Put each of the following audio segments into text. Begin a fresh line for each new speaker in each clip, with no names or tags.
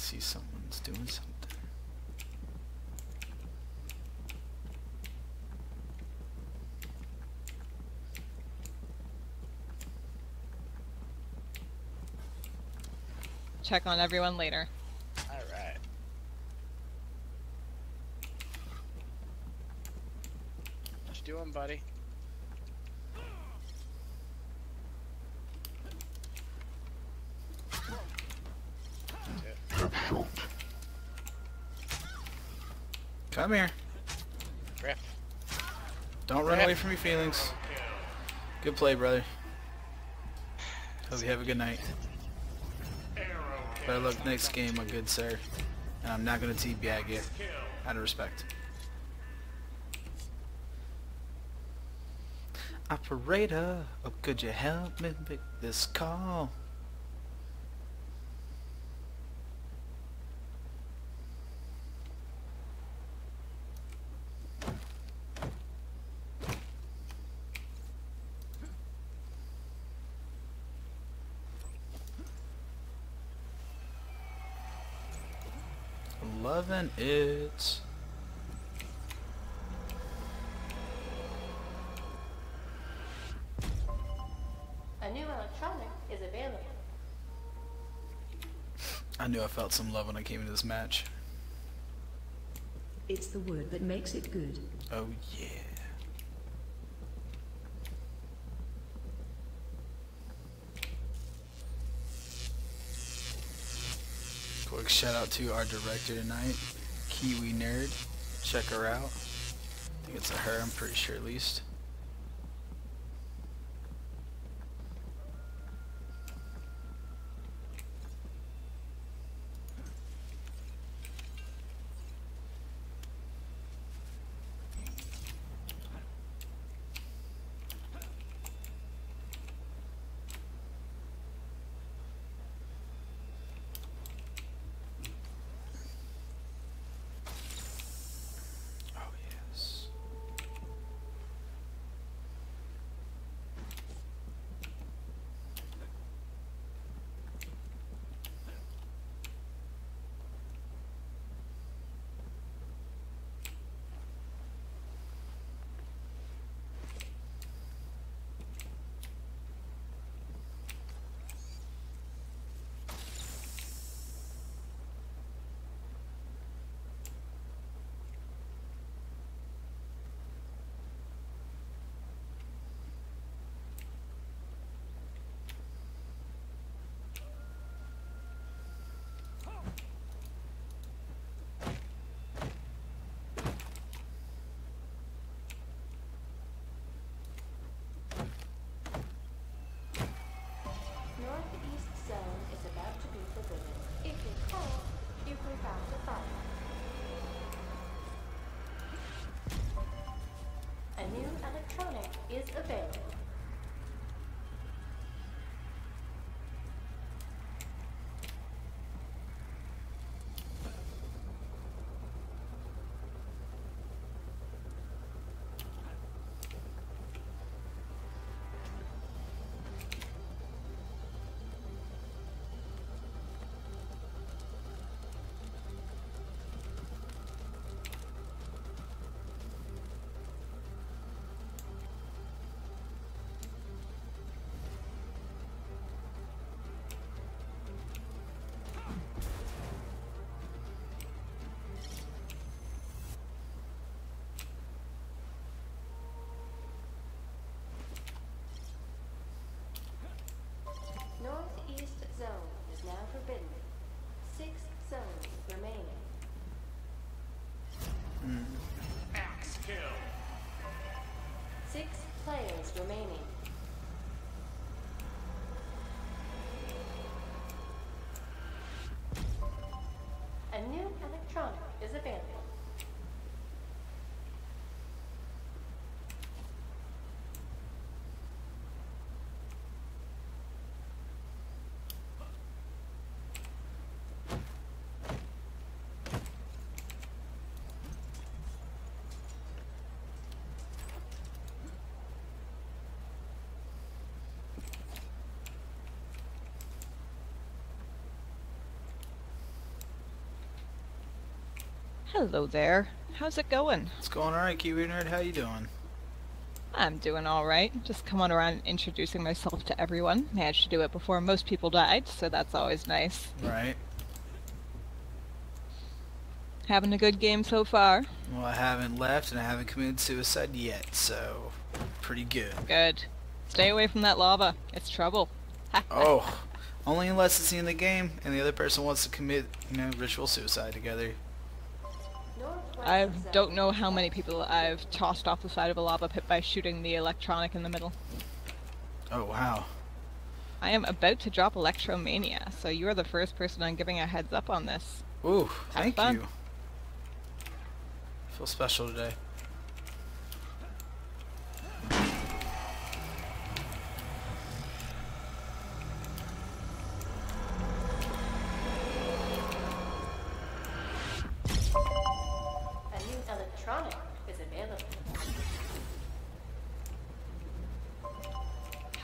I see someone's doing something.
Check on everyone later.
Alright. What you doing, buddy?
Don't run away from your feelings. Good play, brother. Hope you have a good night. Better luck next game, my good sir. And I'm not gonna teabag you. Out of respect. Operator, oh, could you help me make this call? Loving it.
A new electronic is available.
I knew I felt some love when I came into this match.
It's the wood that makes it good.
Oh yeah. Shout out to our director tonight, Kiwi Nerd. Check her out. I think it's a her, I'm pretty sure at least. Oh yes.
Northeast zone is about to be forbidden. If you call, you can found the fire. A new electronic is available. Players remaining. A new electronic is available.
Hello there. How's it going?
It's going alright, Kiwi Nerd. How you doing?
I'm doing alright. Just coming around introducing myself to everyone. Managed to do it before most people died, so that's always nice.
Right.
Having a good game so far?
Well, I haven't left and I haven't committed suicide yet, so pretty good.
Good. Stay away from that lava. It's trouble.
Oh, only unless it's in the game and the other person wants to commit, you know, ritual suicide together.
I don't know how many people I've tossed off the side of a lava pit by shooting the electronic in the middle.
Oh wow.
I am about to drop Electromania, so you are the first person I'm giving a heads up on this.
Ooh,
Have
thank
fun.
you. Feel special today.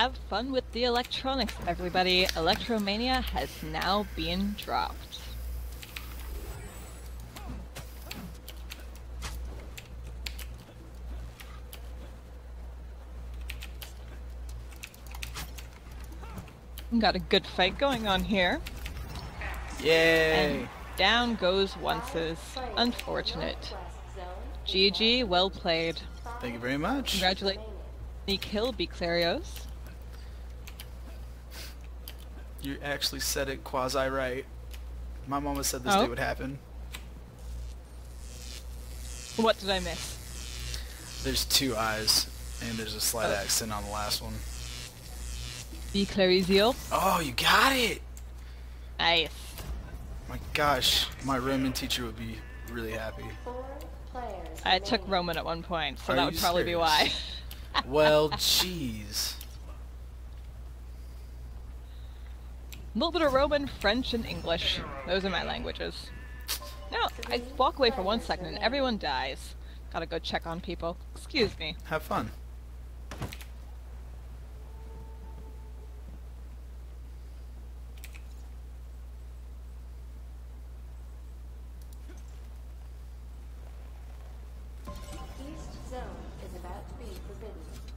Have fun with the electronics, everybody. Electromania has now been dropped. Got a good fight going on here.
Yay!
And down goes onces. Unfortunate. GG, well played.
Thank you very much.
Congratulations.
the kill, Beaklarios.
You actually said it quasi right. My mama said this
Oh?
day would happen.
What did I miss?
There's two eyes, and there's a slight
Oh.
accent on the last one.
Beaclarizio.
Oh, you got it!
Nice.
My gosh, my Roman teacher would be really happy.
I took. Roman at one point, so
Are
that would probably be why.
Well, jeez.
A little bit of Roman, French, and English. Those are my languages. No, I walk away for one second and everyone dies. Gotta go check on people. Excuse me.
Have fun.
East zone is about to be forbidden.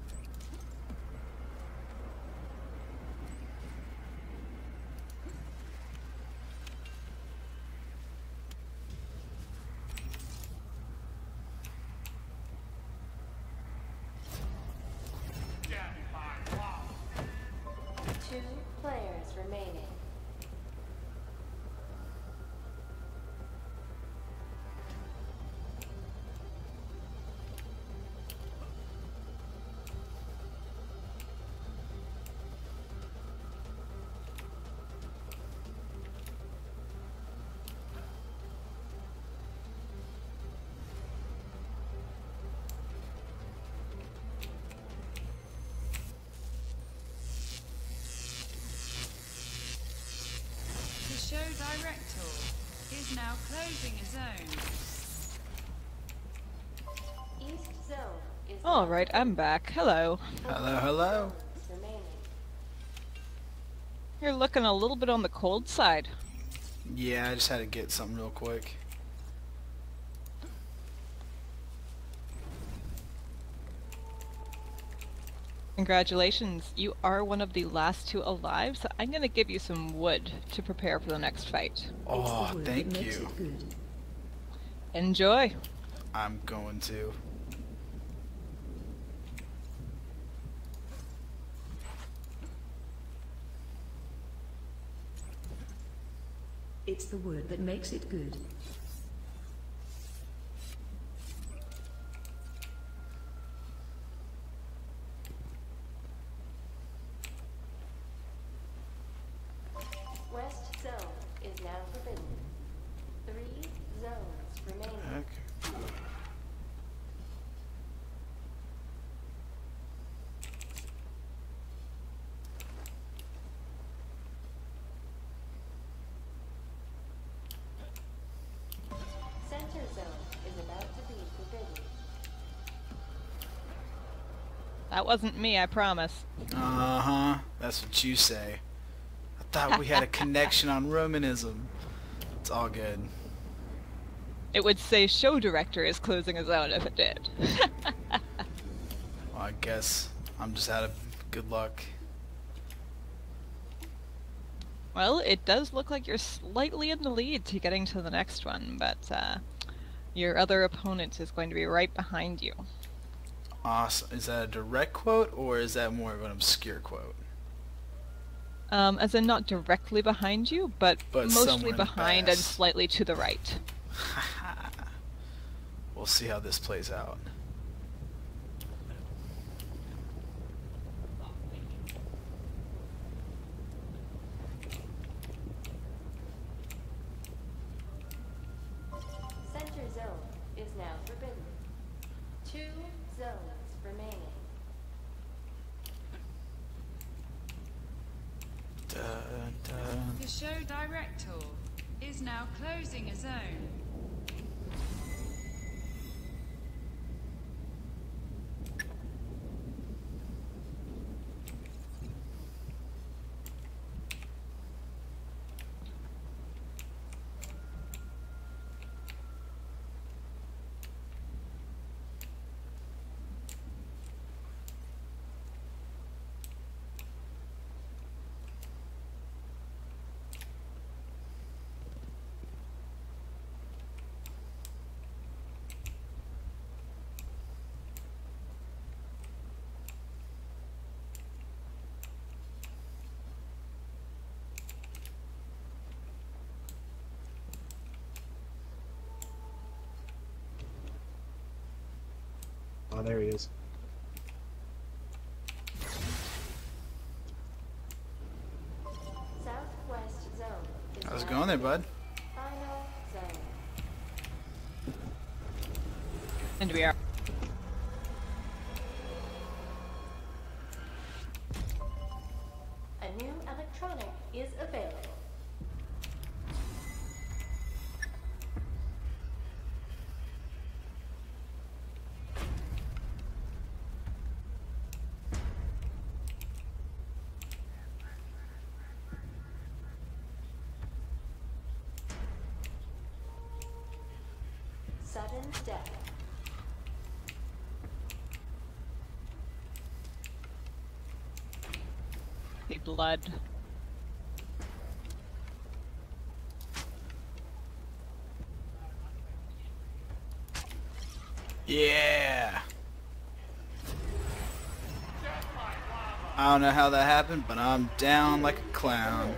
Director is now closing a zone.
East zone is
Alright, I'm back. Hello.
Hello, hello.
You're looking a little bit on the cold side.
Yeah, I just had to get something real quick.
Congratulations, you are one of the last two alive, so I'm gonna give you some wood to prepare for the next fight.
Oh,
it's the wood
thank you.
Enjoy!
I'm going to.
It's the wood that makes it good.
That wasn't me, I promise.
Uh huh. That's what you say. I thought we had a connection on Romanism. It's all good.
It would say show director is closing a zone if it did.
Well, I guess I'm just out of good luck.
well, it does look like you're slightly in the lead to getting to the next one, but uh, your other opponent is going to be right behind you.
Awesome. Is that a direct quote or is that more of an obscure quote?
Um, as in not directly behind you, but,
But
mostly
in
behind and slightly to the right.
we'll see how this plays out.
Center zone is now forbidden. Two zones remaining.
Dun, dun.
The show director is now closing a zone.
Oh, there he is.
Southwest zone is
How's it going there, bud?
Final zone.
And we are.
A new electronic is available. Sudden death.
The blood.
Yeah. I don't know how that happened, but I'm down like a clown.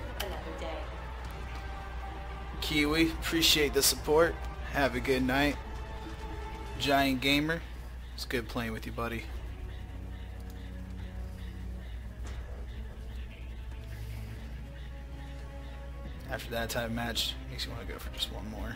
Kiwi, appreciate the support. Have a good night. Giant Gamer, it's good playing with you, buddy. After that type of match, makes you want to go for just one more.